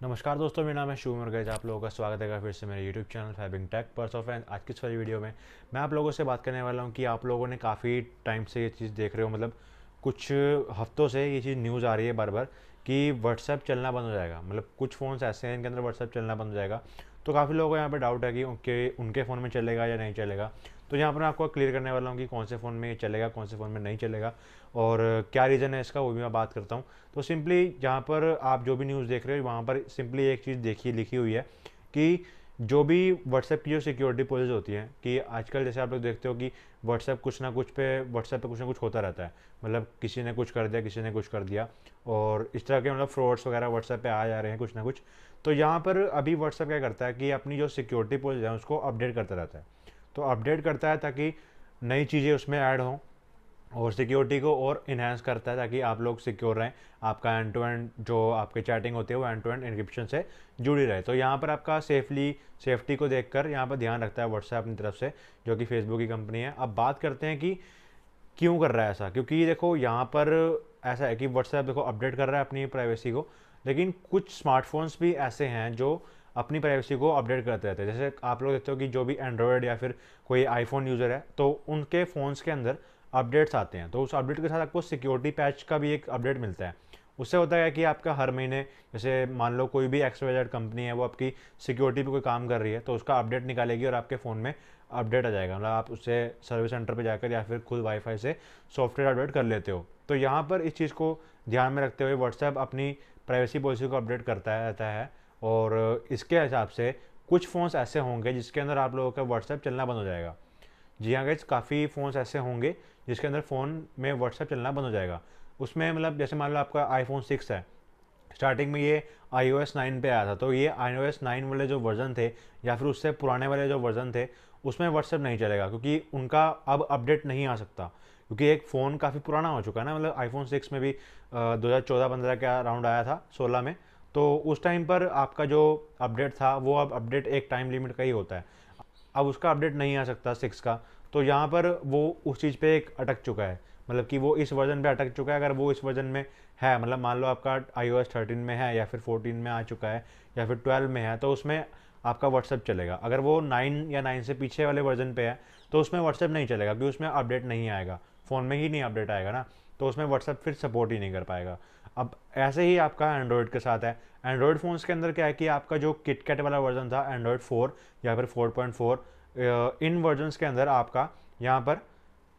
नमस्कार दोस्तों, मेरा नाम है शुभ मुर्गेज आप लोगों का स्वागत है फिर से मेरे यूट्यूब चैनल फैबिंग टेक पर्स ऑफ़ एंड आज की इस वाली वीडियो में मैं आप लोगों से बात करने वाला हूँ कि आप लोगों ने काफ़ी टाइम से ये चीज़ देख रहे हो मतलब कुछ हफ्तों से ये चीज़ न्यूज़ आ रही है बार बार कि व्हाट्सएप चलना बंद हो जाएगा। मतलब कुछ फ़ोन्स ऐसे हैं, इनके अंदर व्हाट्सएप चलना बंद हो जाएगा। तो काफ़ी लोगों को यहाँ पर डाउट है कि उनके उनके फ़ोन में चलेगा या नहीं चलेगा। तो यहाँ पर मैं आपको क्लियर करने वाला हूँ कि कौन से फ़ोन में ये चलेगा, कौन से फ़ोन में नहीं चलेगा। और क्या रीज़न है इसका, वो भी मैं बात करता हूँ। तो सिंपली जहाँ पर आप जो भी न्यूज़ देख रहे हो, वहाँ पर सिंपली एक चीज़ देखिए लिखी हुई है कि जो भी व्हाट्सएप की जो सिक्योरिटी पॉलिसी होती है, कि आजकल जैसे आप लोग देखते हो कि व्हाट्सएप कुछ ना कुछ पे व्हाट्सएप पे कुछ ना कुछ होता रहता है। मतलब किसी ने कुछ कर दिया, किसी ने कुछ कर दिया। और इस तरह के मतलब फ्रॉड्स वगैरह व्हाट्सएप पे आ जा रहे हैं कुछ ना कुछ। तो यहाँ पर अभी व्हाट्सएप क्या करता है कि अपनी जो सिक्योरिटी पॉलिसी है, उसको अपडेट करता रहता है। तो अपडेट करता है ताकि नई चीज़ें उसमें ऐड हों और सिक्योरिटी को और इन्हेंस करता है ताकि आप लोग सिक्योर रहें। आपका एंड टू एंड जो आपके चैटिंग होती है वो एंड टू एंड इनक्रिप्शन से जुड़ी रहे। तो यहाँ पर आपका सेफली सेफ्टी को देखकर यहाँ पर ध्यान रखता है व्हाट्सएप अपनी तरफ़ से, जो कि फेसबुक की कंपनी है। अब बात करते हैं कि क्यों कर रहा है ऐसा? क्योंकि देखो, यहाँ पर ऐसा है कि व्हाट्सएप देखो अपडेट कर रहा है अपनी प्राइवेसी को, लेकिन कुछ स्मार्टफोन्स भी ऐसे हैं जो अपनी प्राइवेसी को अपडेट करते रहते हैं। जैसे आप लोग देखते हो कि जो भी एंड्रॉयड या फिर कोई आईफोन यूज़र है तो उनके फ़ोन्स के अंदर अपडेट्स आते हैं। तो उस अपडेट के साथ आपको सिक्योरिटी पैच का भी एक अपडेट मिलता है। उससे होता है कि आपका हर महीने, जैसे मान लो कोई भी एक्सवाइजेड कंपनी है, वो आपकी सिक्योरिटी पे कोई काम कर रही है तो उसका अपडेट निकालेगी और आपके फ़ोन में अपडेट आ जाएगा। मतलब आप उससे सर्विस सेंटर पे जाकर या फिर खुद वाईफाई से सॉफ्टवेयर अपडेट कर लेते हो। तो यहाँ पर इस चीज़ को ध्यान में रखते हुए व्हाट्सएप अपनी प्राइवेसी पॉलिसी को अपडेट करता रहता है। और इसके हिसाब से कुछ फ़ोन्स ऐसे होंगे जिसके अंदर आप लोगों का व्हाट्सएप चलना बंद हो जाएगा। जी हाँ गैस काफ़ी फ़ोन्स ऐसे होंगे जिसके अंदर फ़ोन में व्हाट्सएप चलना बंद हो जाएगा। उसमें मतलब जैसे मान लो आपका आईफोन सिक्स है। स्टार्टिंग में ये आई ओ एस नाइन पर आया था तो ये आई ओ एस नाइन वाले जो वर्जन थे या फिर उससे पुराने वाले जो वर्जन थे, उसमें व्हाट्सएप नहीं चलेगा क्योंकि उनका अब अपडेट नहीं आ सकता। क्योंकि एक फ़ोन काफ़ी पुराना हो चुका है ना मतलब आईफोन सिक्स में भी दो हज़ार चौदह पंद्रह का राउंड आया था, सोलह में। तो उस टाइम पर आपका जो अपडेट था, वो अब अपडेट एक टाइम लिमिट का ही होता है। अब उसका अपडेट नहीं आ सकता सिक्स का तो यहाँ पर वो उस चीज़ पे एक अटक चुका है। मतलब कि वो इस वर्जन पे अटक चुका है, अगर वो इस वर्जन में है मतलब मान लो आपका आई ओ एस थर्टीन में है या फिर फोर्टीन में आ चुका है या फिर ट्वेल्व में है तो उसमें आपका व्हाट्सअप चलेगा। अगर वो नाइन या नाइन से पीछे वाले वर्जन पे है तो उसमें व्हाट्सअप नहीं चलेगा, क्योंकि उसमें अपडेट नहीं आएगा। फ़ोन में ही नहीं अपडेट आएगा ना तो उसमें व्हाट्सअप फिर सपोर्ट ही नहीं कर पाएगा। अब ऐसे ही आपका एंड्रॉयड के साथ है। एंड्रॉयड फ़ोन्स के अंदर क्या है कि आपका जो किटकैट वाला वर्जन था एंड्रॉयड फोर या फिर फोर पॉइंट फोर इन वर्जन्स के अंदर आपका यहाँ पर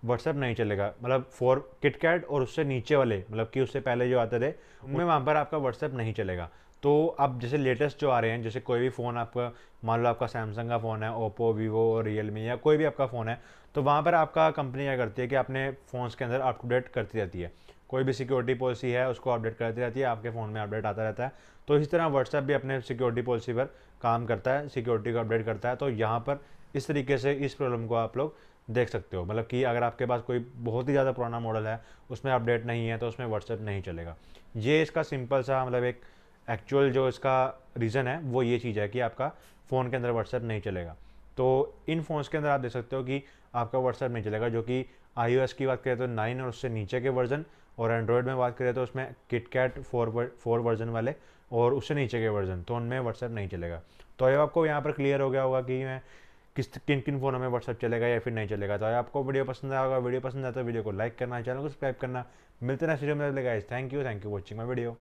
व्हाट्सएप नहीं चलेगा। मतलब फोर किटकैट और उससे नीचे वाले मतलब कि उससे पहले जो आते थे, उनमें वहाँ पर आपका व्हाट्सएप नहीं चलेगा। तो अब जैसे लेटेस्ट जो आ रहे हैं, जैसे कोई भी फ़ोन आपका, मान लो आपका सैमसंग का फ़ोन है ओप्पो वीवो और रियलमी या कोई भी आपका फ़ोन है तो वहाँ पर आपका कंपनी क्या करती है कि अपने फ़ोन्स के अंदर अप टू डेट करती रहती है। कोई भी सिक्योरिटी पॉलिसी है, उसको अपडेट करती रहती है, आपके फ़ोन में अपडेट आता रहता है। तो इसी तरह व्हाट्सएप भी अपने सिक्योरिटी पॉलिसी पर काम करता है सिक्योरिटी को अपडेट करता है। तो यहाँ पर इस तरीके से इस प्रॉब्लम को आप लोग देख सकते हो। मतलब कि अगर आपके पास कोई बहुत ही ज़्यादा पुराना मॉडल है, उसमें अपडेट नहीं है तो उसमें व्हाट्सएप नहीं चलेगा। ये इसका सिंपल सा मतलब एक एक्चुअल जो इसका रीज़न है, वो ये चीज़ है कि आपका फ़ोन के अंदर व्हाट्सएप नहीं चलेगा। तो इन फ़ोन्स के अंदर आप देख सकते हो कि आपका व्हाट्सएप नहीं चलेगा, जो कि आईओएस की बात करें तो नाइन और उससे नीचे के वर्जन और एंड्रॉयड में बात करें तो उसमें किटकैट फोर फोर वर्जन वाले और उससे नीचे के वर्जन तो उनमें व्हाट्सएप नहीं चलेगा। तो ये आपको यहाँ पर क्लियर हो गया होगा कि मैं किस, किन किन फ़ोनों में व्हाट्सएप चलेगा या फिर नहीं चलेगा। तो आपको वीडियो पसंद आएगा वीडियो पसंद आया तो वीडियो को लाइक करना चैनल को सब्सक्राइब करना। मिलते ना वीडियो में thank you thank you watching my video